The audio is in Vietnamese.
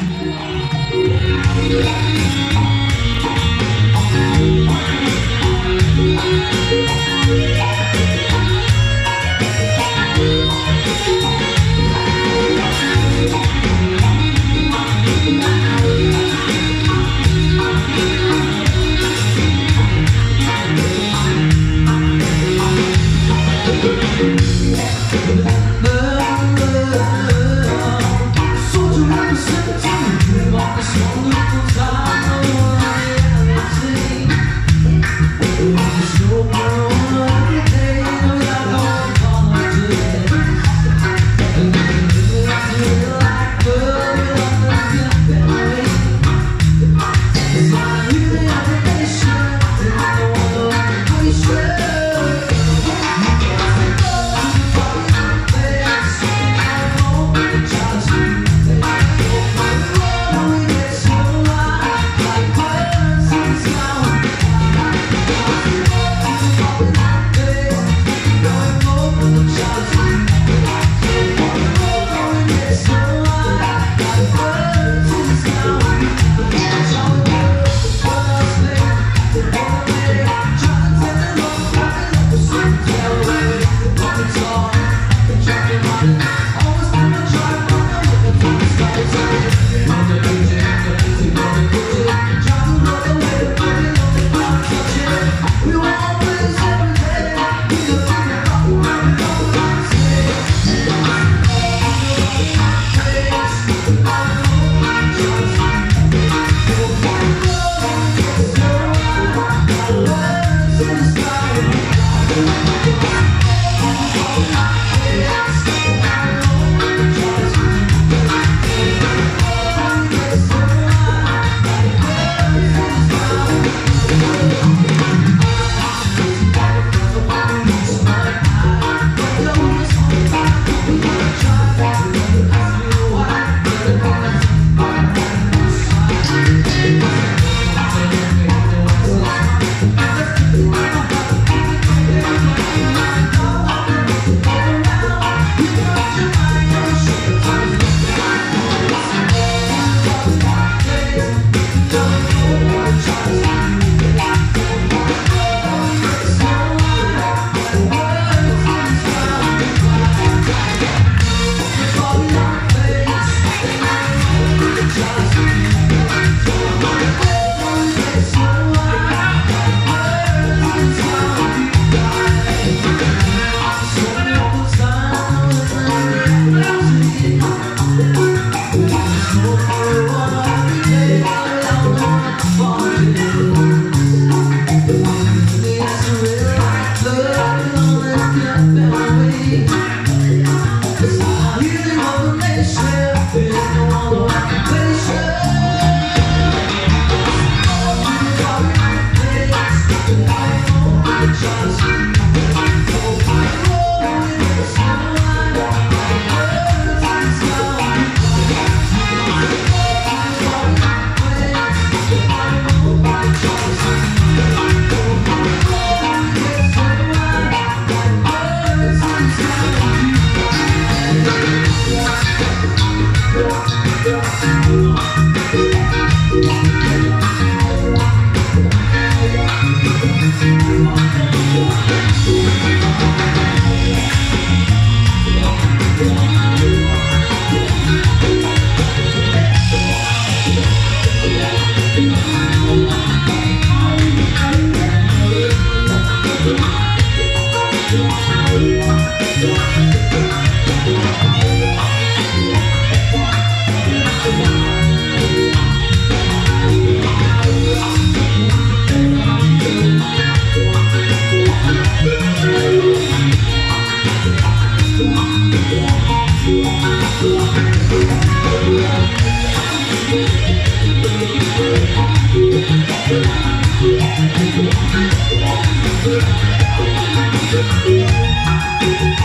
Yeah. Mas com muitos anos Thank you.